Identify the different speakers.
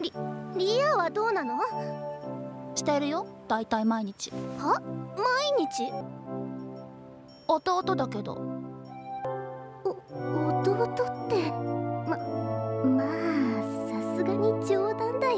Speaker 1: リリアはどうなの？
Speaker 2: してるよ。だいたい毎日。
Speaker 1: は？毎日？
Speaker 2: 弟だけど。
Speaker 1: お弟ってままあさすがに冗談だよ。